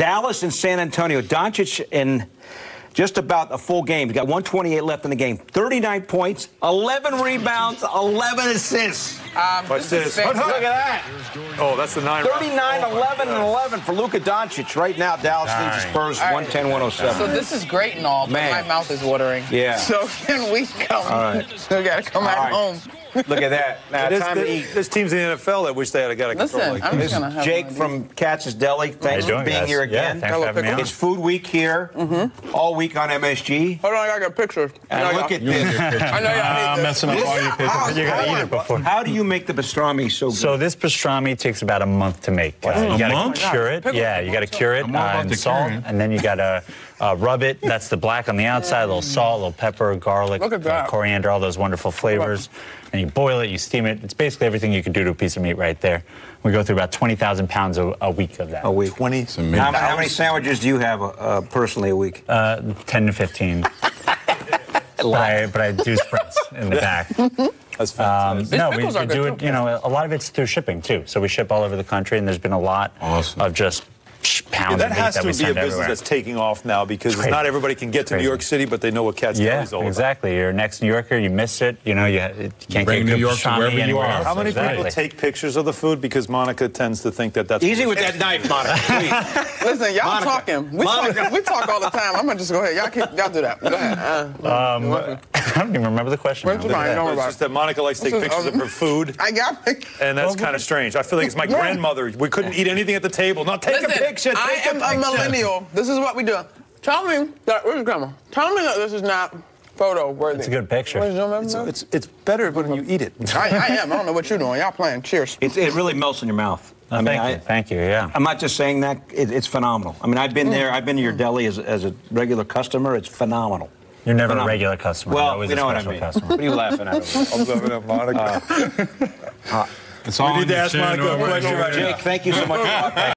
Dallas and San Antonio. Doncic in just about a full game. He's got 128 left in the game. 39 points, 11 rebounds, 11 assists. Um, Watch this. is Look at that. Oh, that's the nine. 39, 11, and 11 for Luka Doncic. Right now, Dallas leads the Spurs All right. 110, 107. So this is great and all, but Man. my mouth is watering. Yeah. So can we come? All right. we gotta come back All right. home. Look at that. Now, This, time to eat. this team's in the NFL that wish they had a got a control Listen, like I'm this. just gonna have Jake from Katz's Deli. Thanks for being guys? here Yeah, again. thanks for having me on. It's Food Week here, all week on MSG. Hold on, I gotta a picture. And I know look y'all- at this. I know y'all I'm messing up all your pictures. You gotta eat it before. How do you make the pastrami so good? So this pastrami takes about a month to make. Uh, you gotta month? cure it. Pickle. Yeah, you gotta cure it I'm uh, in salt, and then you gotta uh, rub it. That's the black on the outside. A little salt, a little pepper, garlic, Look at that. uh, coriander, all those wonderful flavors. And you boil it, you steam it. It's basically everything you could do to a piece of meat right there. We go through about 20,000 pounds a, a week of that. a week. 20. How, how many sandwiches do you have uh, personally a week? Uh, 10 to 15. but, I, but I do sprints in the back. That's Um, no, we, are we good, do too. it. You know, a lot of it's through shipping too. So we ship all over the country, and there's been a lot Awesome. of just pounds that of meat has that to we be a business everywhere. that's taking off now because crazy. not everybody can get to New. York City, but they know what Katz Deli yeah, is all about. exactly. You're next New Yorker, you miss it. You know, you, you can't Bring get New York to pastrami wherever you are. else. How many exactly. people take pictures of the food? Because Monica tends to think that that's Easy with that knife, Monica. Listen, y'all Monica. talking. We Monica. talk. We talk all the time. I'm gonna just go ahead. Y'all keep, y'all do that. Go ahead. Uh, Um, I don't even remember the question. When's now. your? Don't worry It's about just it. that Monica likes to take pictures of her food, I got. and that's kind of strange. I feel like it's my grandmother. We couldn't eat anything at the table. No, take Listen, a picture. Take I a am a picture. millennial. This is what we do. Tell me that. Where's the camera? Tell me that this is not photo worthy. It's a good picture. Where's your It's, it's, it's better when you eat it. I, I am. I don't know what you're doing. Y'all playing. Cheers. It, it really melts in your mouth. I mean, Thank I, you. Thank you. Yeah. I'm not just saying that. It, it's phenomenal. I mean, I've been there. I've been to your deli as, as a regular customer. It's phenomenal. You're never Phenomenal. a regular customer. You're Well, always you know a what I mean. customer. What are you laughing at? I'm loving it, Monica. It's uh, all We need on to ask chin Monica a question there. right now. Jake, thank you so much.